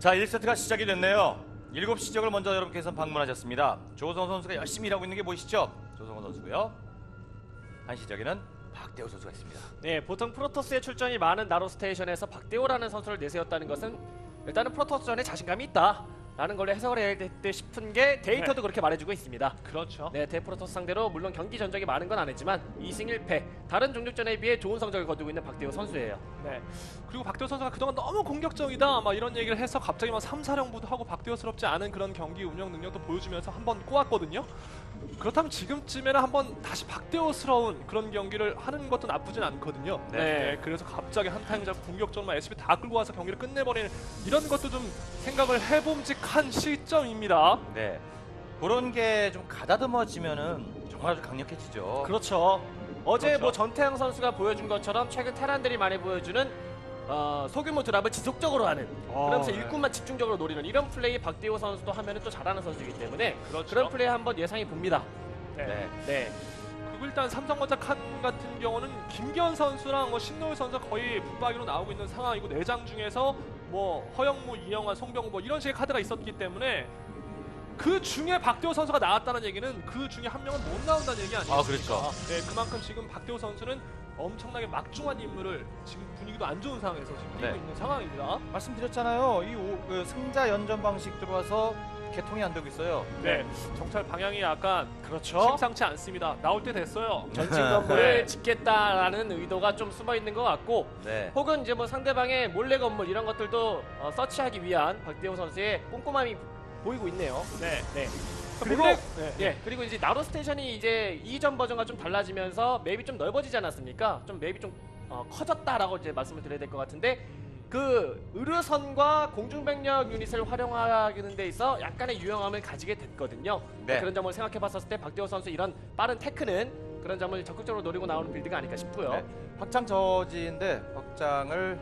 자, 1세트가 시작이 됐네요. 7시 지역을 먼저 여러분께서 방문하셨습니다. 조성호 선수가 열심히 일하고 있는 게 보이시죠? 조성호 선수고요. 한시 지역에는 박대호 선수가 있습니다. 네, 보통 프로토스의 출전이 많은 나로 스테이션에서 박대호라는 선수를 내세웠다는 것은 일단은 프로토스 전에 자신감이 있다. 라는 걸 해석을 해야 될 싶은 게 데이터도 그렇게 말해주고 있습니다. 그렇죠. 네, 대프로토스 상대로 물론 경기 전적이 많은 건 아니지만 2승 1패 다른 종족전에 비해 좋은 성적을 거두고 있는 박대호 선수예요. 네. 그리고 박대호 선수가 그동안 너무 공격적이다 막 이런 얘기를 해서 갑자기 막 3, 4령부도 하고 박대호스럽지 않은 그런 경기 운영 능력도 보여주면서 한 번 꼬았거든요. 그렇다면 지금쯤에는 한번 다시 박대호스러운 그런 경기를 하는 것도 나쁘진 않거든요. 네. 그래서 갑자기 한 타임 잡고 공격적으로 SB 다 끌고 와서 경기를 끝내버리는 이런 것도 좀 생각을 해봄직 한 시점입니다. 네. 그런 게 좀 가다듬어지면은 정말 아주 강력해지죠. 그렇죠. 어제 그렇죠. 뭐 전태양 선수가 보여준 것처럼 최근 테란들이 많이 보여주는 어, 소규모 드랍을 지속적으로 하는 어, 그러면서 네. 일꾼만 집중적으로 노리는 이런 플레이 박대호 선수도 하면은 또 잘하는 선수이기 때문에 그렇죠. 런 플레이 한번 예상해 봅니다. 네. 네. 네. 그리고 일단 삼성전자 칸 같은 경우는 김기현 선수랑 뭐 신노일 선수가 거의 붙박이로 나오고 있는 상황이고 내장 중에서 뭐 허영무, 이영환, 송병우 뭐 이런 식의 카드가 있었기 때문에 그 중에 박대호 선수가 나왔다는 얘기는 그 중에 한 명은 못 나온다는 얘기 아니겠습니까? 아, 그렇죠. 네, 그만큼 지금 박대호 선수는 엄청나게 막중한 임무를 지금 분위기도 안 좋은 상황에서 지금 뛰고 네. 있는 상황입니다. 말씀드렸잖아요. 이 오- 그 승자 연전 방식 들어와서 개통이 안 되고 있어요. 네, 정찰 방향이 약간 그렇죠. 심상치 않습니다. 나올 때 됐어요. 전진 건물을 네. 짓겠다라는 의도가 좀 숨어 있는 것 같고 네. 혹은 이제 뭐 상대방의 몰래 건물 이런 것들도 어, 서치하기 위한 박대호 선수의 꼼꼼함이 보이고 있네요. 네. 네. 그리고 그리고 네. 예 그리고 이제 나로 스테이션이 이제 이전 버전과 좀 달라지면서 맵이 좀 넓어지지 않았습니까? 좀 맵이 좀 어, 커졌다라고 이제 말씀을 드려야 될 것 같은데 그 의료선과 공중병력 유닛을 활용하는 데 있어 약간의 유용함을 가지게 됐거든요. 네. 그런 점을 생각해봤었을 때 박대호 선수 이런 빠른 테크는 그런 점을 적극적으로 노리고 나오는 빌드가 아닐까 싶고요. 네. 확장 저지인데 확장을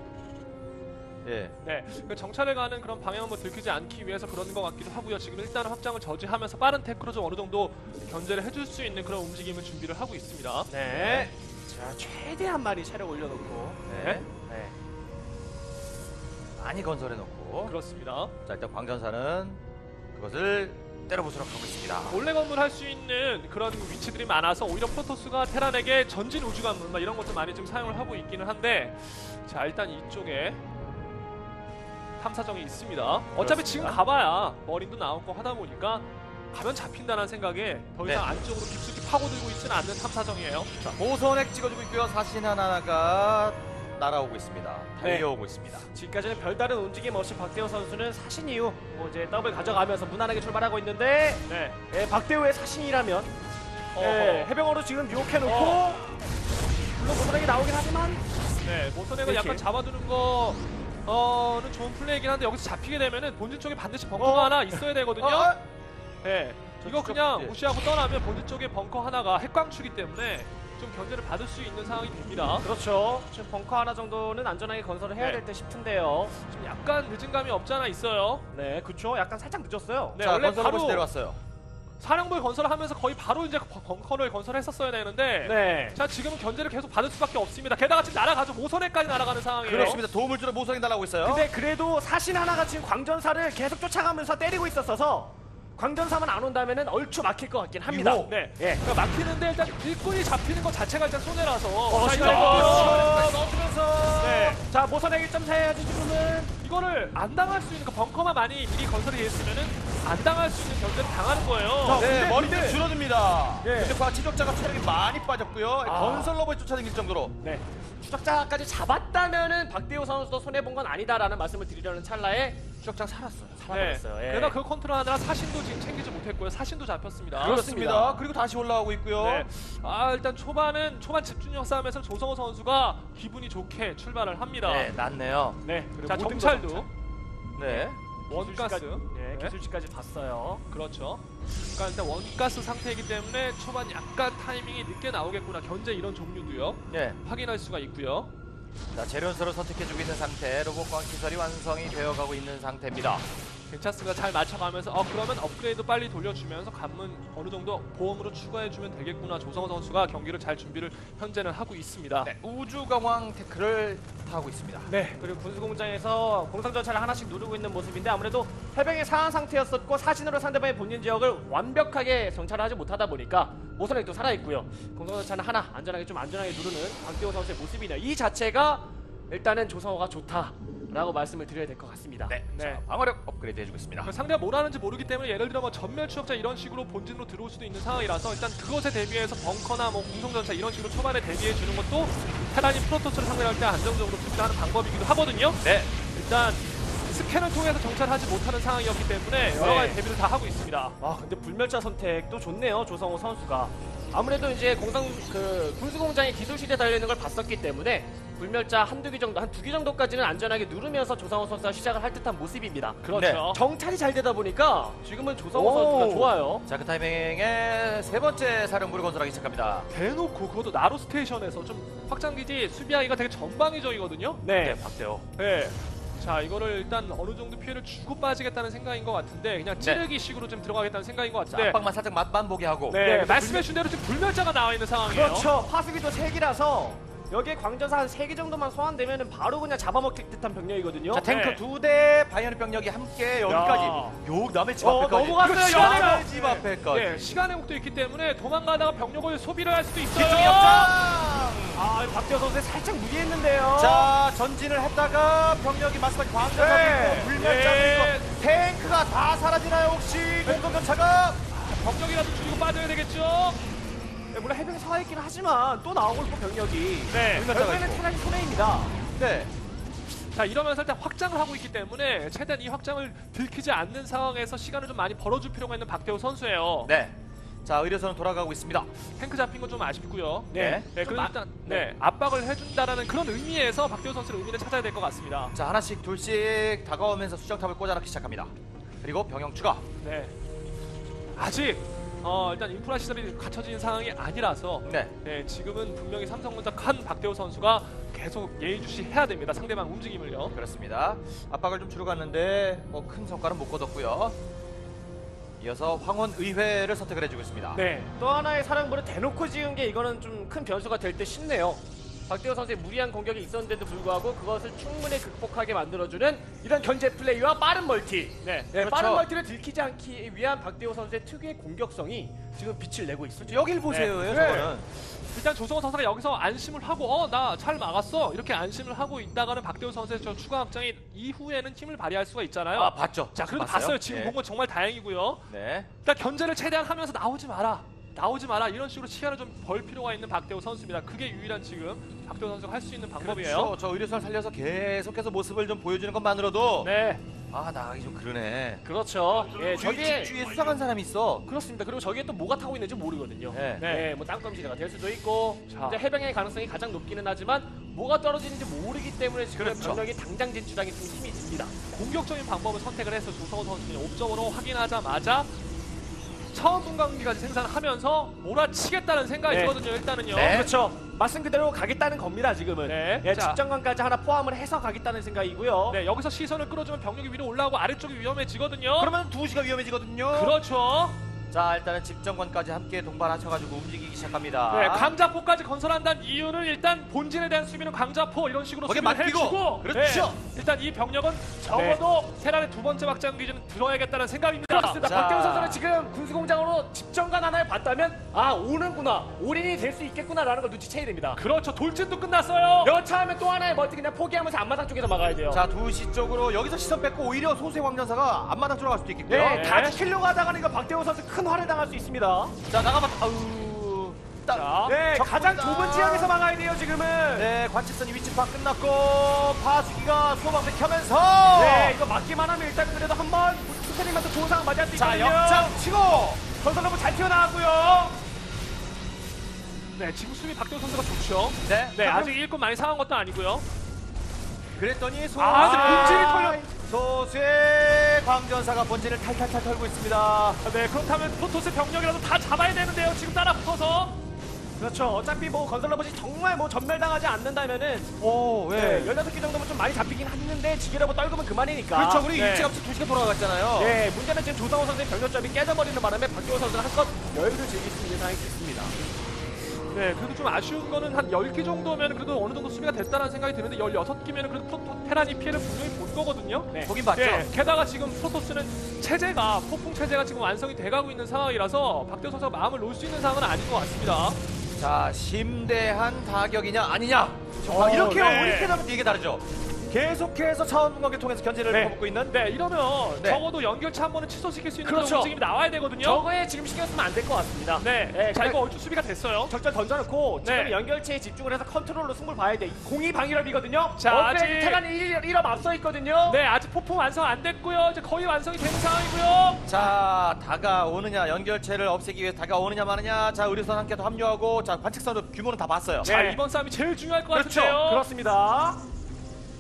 예. 네, 그 정찰에 가는 그런 방향을 뭐 들키지 않기 위해서 그런 것 같기도 하고요. 지금 일단 확장을 저지하면서 빠른 태크로 좀 어느 정도 견제를 해줄 수 있는 그런 움직임을 준비를 하고 있습니다. 네. 자 최대한 많이 차력 올려놓고. 네. 네. 많이 건설해 놓고 그렇습니다. 자, 일단 광전사는 그것을 때려 부수록 하고 있습니다. 원래 건물 할 수 있는 그런 위치들이 많아서 오히려 프로토스가 테란에게 전진 우주 관문 막 이런 것도 많이 좀 사용을 하고 있기는 한데 자 일단 이쪽에 탐사정이 있습니다. 어차피 지금 그렇습니다. 가봐야 머린도 나오고 하다 보니까 가면 잡힌다는 생각에 더 이상 네. 안쪽으로 깊숙이 파고들고 있지는 않는 탐사정이에요. 자, 보선액 찍어주고 있고요. 사신 하나가 날아오고 있습니다. 달려오고 있습니다. 지금까지는 별다른 움직임 없이 박대호 선수는 사신 이후 뭐 이제 더블 가져가면서 무난하게 출발하고 있는데 네. 예, 박대호의 사신이라면 어허. 예, 해병으로 지금 유혹해놓고 어. 물론 무난하게 나오긴 하지만 네, 모선액을 이렇게. 약간 잡아두는 거. 어는 좋은 플레이긴 한데 여기서 잡히게 되면은 본진 쪽에 반드시 벙커가 어. 하나 있어야 되거든요. 어? 네, 이거 그냥 예. 무시하고 떠나면 본진 쪽에 벙커 하나가 핵광추기 때문에 좀 견제를 받을 수 있는 상황이 됩니다. 그렇죠 지금 벙커 하나 정도는 안전하게 건설을 해야 네. 될 때 싶은데요 좀 약간 늦은 감이 없지 않아 있어요. 네 그렇죠 약간 살짝 늦었어요 네, 자, 원래 건설 바로 내려왔어요. 사령부에 건설을 하면서 거의 바로 이제 벙- 벙커를 건설했었어야 되는데 네 자 지금은 견제를 계속 받을 수밖에 없습니다. 게다가 지금 날아가죠. 모선에까지 날아가는 상황이에요. 그렇습니다. 도움을 주러 모선이 날아오고 있어요. 근데 그래도 사신 하나가 지금 광전사를 계속 쫓아가면서 때리고 있었어서 광전사만 안 온다면은 얼추 막힐 것 같긴 합니다 이호. 네. 예. 그러니까 막히는데 일단 일꾼이 잡히는 것 자체가 일단 손해라서 어, 자, 시간 이거 끌어요. 넣어주면서 네. 자 모선액 1.4 해야지 지금은 이거를 안 당할 수 있는 그 벙커만 많이 미리 건설이 됐으면은 안 당할 수 있는 견제를 당하는 거예요. 네, 근데- 머리도 근데- 줄어듭니다. 예. 근데 과 지적자가 체력이 많이 빠졌고요. 아. 건설 로봇이 쫓아다닐 정도로. 네. 추적자까지 잡았다면은 박대호 선수도 손해 본 건 아니다라는 말씀을 드리려는 찰나에 추적자 살았어요. 살아버렸어요. 예. 그러나 그 컨트롤하느라 사신도 지금 챙기지 못했고요. 사신도 잡혔습니다. 그렇습니다. 그리고 다시 올라오고 있고요. 네. 아 일단 초반은 초반 집중력 싸움에서 조성호 선수가 기분이 좋게 출발을 합니다. 네, 낫네요. 네. 자 정찰도 거 네. 원가스. 네, 네. 기술치까지 봤어요. 그렇죠. 그러니까 일단 원가스 상태이기 때문에 초반 약간 타이밍이 늦게 나오겠구나. 견제 이런 종류도요. 네. 확인할 수가 있고요. 자, 재련소를 선택해주고 있는 상태. 로봇 광기설이 완성이 되어가고 있는 상태입니다. 괜찮습니다. 잘 맞춰가면서 어 그러면 업그레이드 빨리 돌려주면서 관문 어느 정도 보험으로 추가해주면 되겠구나. 조성호 선수가 경기를 잘 준비를 현재는 하고 있습니다. 네, 우주 강황 태클을 타고 있습니다. 네, 그리고 군수공장에서 공상전차를 하나씩 누르고 있는 모습인데 아무래도 해병의 상한 상태였었고 사진으로 상대방의 본진 지역을 완벽하게 정찰을 하지 못하다 보니까 모선액 도 살아있고요. 공상전차는 하나 안전하게 좀 안전하게 누르는 박대호 선수의 모습이네요. 이 자체가 일단은 조성호가 좋다라고 말씀을 드려야 될 것 같습니다. 네, 네. 자, 방어력 업그레이드 해주고 있습니다. 그 상대가 뭘 하는지 모르기 때문에 예를 들어 뭐 전멸 추적자 이런 식으로 본진으로 들어올 수도 있는 상황이라서 일단 그것에 대비해서 벙커나 뭐 공성전차 이런 식으로 초반에 대비해 주는 것도 테란이 프로토스를 상대할 때 안정적으로 투자하는 방법이기도 하거든요. 네, 일단 스캔을 통해서 정찰하지 못하는 상황이었기 때문에 여러 네. 가지 대비를 다 하고 있습니다. 아 근데 불멸자 선택도 좋네요 조성호 선수가 아무래도 이제 공상 그 군수공장의 기술실에 달려 있는 걸 봤었기 때문에 불멸자 한두 개 정도 한 두 개 정도까지는 안전하게 누르면서 조성호 선수가 시작을 할 듯한 모습입니다. 그렇죠. 정찰이 잘 되다 보니까 지금은 조성호 오. 선수가 좋아요. 자 그 타이밍에 세 번째 사령부를 건설하기 시작합니다. 대놓고 그것도 나로 스테이션에서 좀 확장기지 수비하기가 되게 전방위적이거든요. 네. 박대호. 네. 자 이거를 일단 어느 정도 피해를 주고 빠지겠다는 생각인 것 같은데 네. 그냥 찌르기 식으로 좀 들어가겠다는 생각인 것 자, 같은데 압박만 살짝 맛만 보게 하고. 네. 네, 말씀해 주신 대로 지금 불멸자가 나와 있는 상황이에요. 그렇죠. 파수기도 세기라서 여기에 광전사 한세개 정도만 소환되면 바로 그냥 잡아먹힐 듯한 병력이거든요. 자 탱크 네. 두대 바이오닉 병력이 함께 여기까지 야. 요 남의 집 어, 앞에까지 넘어갔어요. 남의 집 앞에까지 네, 시간의 목도 있기 때문에 도망가다가 병력을 소비를 할 수도 있어요. 뒤쪽에 역장 아, 박대호 선수 살짝 무리했는데요. 자 전진을 했다가 병력이 마스까지 광전사 네. 있고 불멸자 예. 있고 탱크가 다 사라지나요 혹시 공동전차가 병력이라도 줄이고 빠져야 되겠죠. 네, 물론 해병이 살아있긴 하지만 또 나오고 있고 병력이. 네. 결국에는 있고. 테란이 손해입니다. 네 자 이러면서 일단 확장을 하고 있기 때문에 최대한 이 확장을 들키지 않는 상황에서 시간을 좀 많이 벌어줄 필요가 있는 박대호 선수예요. 네. 자 의료선은 돌아가고 있습니다. 탱크 잡힌 건 좀 아쉽고요. 네. 네, 마- 일단 네. 네, 압박을 해준다라는 그런 의미에서 박대호 선수의 의미를 찾아야 될 것 같습니다. 자 하나씩 둘씩 다가오면서 수정탑을 꽂아넣기 시작합니다. 그리고 병영 추가. 네. 아직 어, 일단 인프라 시설이 갖춰진 상황이 아니라서 네. 네, 지금은 분명히 삼성전자 칸 박대호 선수가 계속 예의주시 해야 됩니다. 상대방 움직임을요. 그렇습니다. 압박을 좀 줄여 갔는데 뭐 큰 성과는 못 거뒀고요. 이어서 황혼 의회를 선택을 해주고 있습니다. 네. 또 하나의 사령부를 대놓고 지은 게 이거는 좀 큰 변수가 될 듯 싶네요. 박대호 선수의 무리한 공격이 있었는데도 불구하고 그것을 충분히 극복하게 만들어주는 이런 견제 플레이와 빠른 멀티. 네. 네, 그렇죠. 빠른 멀티를 들키지 않기 위한 박대호 선수의 특유의 공격성이 지금 빛을 내고 있습니다. 여길 보세요, 네. 저거는. 일단 조성호 선수가 여기서 안심을 하고 어 나 잘 막았어 이렇게 안심을 하고 있다가는 박대호 선수의 저 추가 확장이 이후에는 힘을 발휘할 수가 있잖아요. 아 봤죠. 자 그래도 봤어요? 봤어요. 지금 네. 본건 정말 다행이고요. 네. 일단 견제를 최대한 하면서 나오지 마라. 나오지 마라 이런 식으로 시야를 좀벌 필요가 있는 박대호 선수입니다. 그게 유일한 지금 박대호 선수가 할 수 있는 방법이에요. 그렇죠. 저 의료선을 살려서 계속해서 모습을 좀 보여주는 것만으로도 네. 아 나가기 좀 그러네. 그렇죠. 예, 주위, 저기에 주위에 수상한 사람이 있어. 그렇습니다. 그리고 저기에 또 뭐가 타고 있는지 모르거든요. 네. 네, 뭐 땅검시대가 될 수도 있고 자. 이제 해병의 가능성이 가장 높기는 하지만 뭐가 떨어지는지 모르기 때문에 지금 그렇죠. 병력이 당장 진출하기 좀 힘이 듭니다. 공격적인 방법을 선택을 해서 조성호 선수는 옵적으로 확인하자마자 처음 분광기까지 생산하면서 몰아치겠다는 생각이 네. 들거든요. 일단은요. 네. 그렇죠. 말씀 그대로 가겠다는 겁니다. 지금은. 네. 예, 자. 집정관까지 하나 포함을 해서 가겠다는 생각이고요. 네, 여기서 시선을 끌어주면 병력이 위로 올라오고 아래쪽이 위험해지거든요. 그러면 두 시가 위험해지거든요. 그렇죠. 자 일단은 집정관까지 함께 동반하셔가지고 움직이기 시작합니다. 네, 강자포까지 건설한다는 이유는 일단 본진에 대한 수비는 강자포 이런 식으로 거기에 수비를 맡기고. 해주고 그렇죠. 네, 일단 이 병력은 적어도 테란의 두 번째 확장 기준은 들어야겠다는 생각입니다. 그렇습니다. 자. 박대호 선수는 지금 군수공장으로 집정관 하나를 봤다면 아 오는구나 올인이 될 수 있겠구나라는 걸 눈치채야 됩니다. 그렇죠. 돌진도 끝났어요. 여차하면 또 하나의 멀티 그냥 포기하면서 앞마당 쪽에서 막아야 돼요. 자 2시 쪽으로 여기서 시선 뺏고 오히려 소수의 왕전사가 앞마당 들어갈 수도 있겠고요. 네, 네. 다 지키려고 하다가는 이거 박대호 선수 큰 화를 당할 수 있습니다. 자 나가봐. 아우. 자, 딱. 네, 적군이다. 가장 좁은 지역에서 막아야 돼요 지금은. 네 관측선이 위치 파 끝났고 파수기가 소방대 켜면서. 네, 이거 막기만 하면 일단 그래도 한번 좋은 상황 맞이할 수 자 있거든요. 역장 치고. 건설 너무 잘 튀어나왔고요. 네, 지금 수비 박대호 선수가 좋죠. 네. 네, 자, 아직 일꾼 많이 상한 것도 아니고요. 그랬더니 소. 아, 근데 털려. 소수의 광전사가 본진을 탈탈탈 털고 있습니다. 네, 그렇다면 프로토스 병력이라도 다 잡아야 되는데요. 지금 따라 붙어서. 그렇죠. 어차피 뭐 건설 로봇이 정말 뭐 전멸당하지 않는다면은 오, 네, 16개 정도면 좀 많이 잡히긴 했는데 지게라고 떨구면 그만이니까. 그렇죠. 우리 네. 일찌감치 2시간 돌아갔잖아요. 네, 문제는 지금 조상호 선수의 병력점이 깨져버리는 바람에 박지호 선수는 한껏 여유를 즐길 수 있는 상황이 됐습니다. 네, 그래도 좀 아쉬운 거는 한 10개 정도면 그래도 어느 정도 수비가 됐다는 생각이 드는데 16개면 그래도 프로토 테란이 피해를 분명히 볼 거거든요. 네. 보긴 봤죠. 네, 게다가 지금 프로토스는 체제가 폭풍 체제가 지금 완성이 돼가고 있는 상황이라서 박대호 선수가 마음을 놓을 수 있는 상황은 아닌 것 같습니다. 자, 심대한 타격이냐 아니냐. 어, 아, 이렇게 네. 이렇게 되면 이게 다르죠. 계속해서 차원 분광기 통해서 견제를 네. 퍼붓고 있는 네, 이러면 네. 적어도 연결체 한 번은 취소시킬 수 있는 그렇죠. 그런 움직임이 나와야 되거든요. 저거에 지금 신경 쓰면 안 될 것 같습니다. 네, 네, 자 이거 얼추 수비가 됐어요. 저쪽 던져놓고 지금 네. 연결체에 집중을 해서 컨트롤로 승부를 봐야 돼. 공이 방일업이거든요. 자, 아직- 테란이 1, 1업 앞서 있거든요. 네, 아직 폭풍 완성 안 됐고요. 이제 거의 완성이 되는 상황이고요. 자 다가오느냐 연결체를 없애기 위해 다가오느냐 마느냐 자 의료선 함께 또 합류하고 자 관측선도 규모는 다 봤어요 자, 네. 이번 싸움이 제일 중요할 것 그렇죠. 같은데요. 그렇습니다.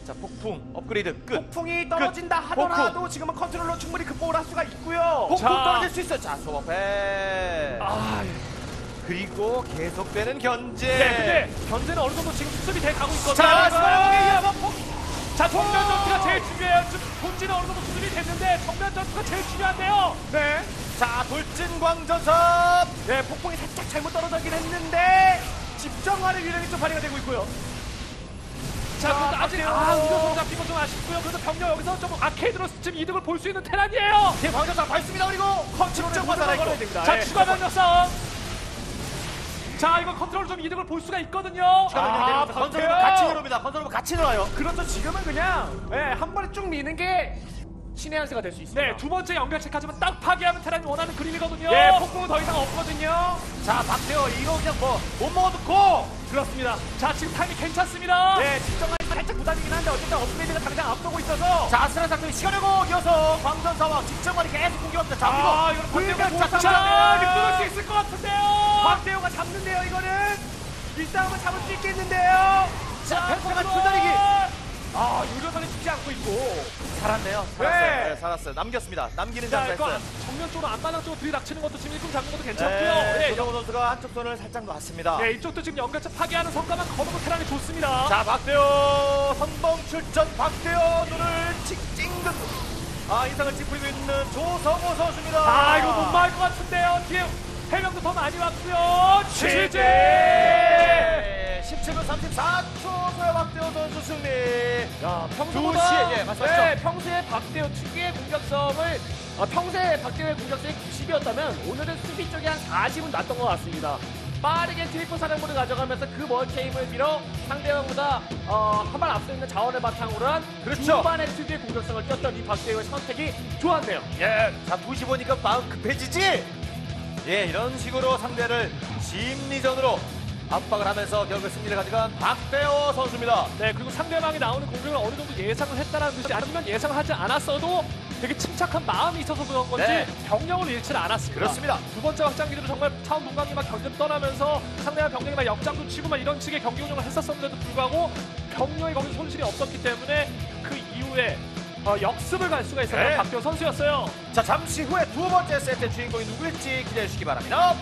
자 폭풍 업그레이드 끝 폭풍이 떨어진다 하더라도 지금은 컨트롤로 충분히 극복을 할 수가 있고요. 폭풍 자. 떨어질 수 있어요 자 소방패 아, 그리고 계속되는 견제 네, 근데 견제는 어느 정도 지금 수습이 돼 가고 있거든요. 자폭 자, 정면 전투가 제일 중요해요. 지금 본진은 어느 정도 수습이 됐는데 정면 전투가 제일 중요한데요. 네. 자 돌진 광전사 네, 폭풍이 살짝 잘못 떨어졌긴 했는데 집정관의 위력이 좀 발휘가 되고 있고요. 자, 그래도 아직 박대호. 아, 의료선 잡힌 건좀 아쉽고요. 그래도 병력 여기서 좀 아케이드로 지금 이득을 볼 수 있는 테란이에요. 제 광전사 밟습니다 그리고 컨트롤에 모든 걸 걸어야 됩니다. 자, 예. 추가 병력 싸움. 자, 이거 컨트롤 좀 이득을 볼 수가 있거든요. 아, 건설로. 같이 늘어옵니다 건설로 같이 늘어요 그렇죠. 지금은 그냥 예, 한 번에 쭉 미는 게 신의 한수가 될 수 있습니다. 네, 두 번째 연결체까지만 딱 파괴하면 테란이 원하는 그림이거든요. 예, 폭풍은 더 이상 없거든요. 자 박태호 이거 그냥 뭐 못 먹어도 고 그렇습니다. 자, 지금 타이밍 괜찮습니다. 네, 집정관이 살짝 부담이긴 한데 어쨌든 업그레이드가 당장 앞서고 있어서 자, 아스란 작전이 시간을 고 이어서 광전사와 직전관이 계속 공격합니다. 자, 아, 이거는 박대호가 불멸 못 자, 잡아내요. 이끌을 수 있을 것 같은데요. 박대호가 잡는데요, 이거는. 이 싸움은 잡을 수 있겠는데요. 자, 펜스가. 두드리기. 아, 유료선이 죽지 않고 있고. 살았네요. 살았어요. 네. 네, 살았어요. 남겼습니다. 남기는 자, 장사 이거 했어요. 정면 쪽으로 안마당 쪽으로 들이닥치는 것도 지금 일금 잡는 것도 괜찮고요. 네, 네, 조정호 선수가 한쪽 손을 살짝 놨습니다. 네, 이쪽도 지금 연결체 파괴하는 성과만 거두고 테란이 좋습니다. 자, 박대호 선봉 출전 박대호 눈을 찡찡긋. 아, 인상을 찌푸리고 있는 조성호 선수입니다. 아, 이거 못 막을 것 같은데요. 뒤에 해병도 더 많이 왔고요. GG! 네, 17분 34초고요 박대호 선수 승리. 야, 두 시에, 예, 말씀하시죠. 네, 평소에 박대호 특유의 공격성을 어, 평소에 박대호의 공격성이 90이었다면 오늘은 수비 쪽이 한 40은 났던 것 같습니다. 빠르게 트리플 사령부를 가져가면서 그 멀티 힘을 빌어 상대방보다 어, 한 발 앞서 있는 자원을 바탕으로 한 그렇죠. 중반의 특유의 공격성을 띄었던 이 박대호의 선택이 좋았네요. 예, 자 2시 보니까 마음 급해지지? 예, 이런 식으로 상대를 심리전으로 압박을 하면서 결국 승리를 가져간 박대호 선수입니다. 네, 그리고 상대방이 나오는 공격을 어느 정도 예상을 했다는 듯이 아니면 예상하지 않았어도 되게 침착한 마음이 있어서 그런 건지 네. 병력을 잃지 않았습니다. 그렇습니다. 두 번째 확장기들은 정말 차원 동강이 막 견제 떠나면서 상대방 병력이 막 역장도 치고 막 이런 식의 경기 운영을 했었었는데도 불구하고 병력이 거기서 손실이 없었기 때문에 그 이후에 어, 역습을 갈 수가 있었던 네. 박대호 선수였어요. 자, 잠시 후에 두 번째 세트의 주인공이 누구일지 기대해 주시기 바랍니다.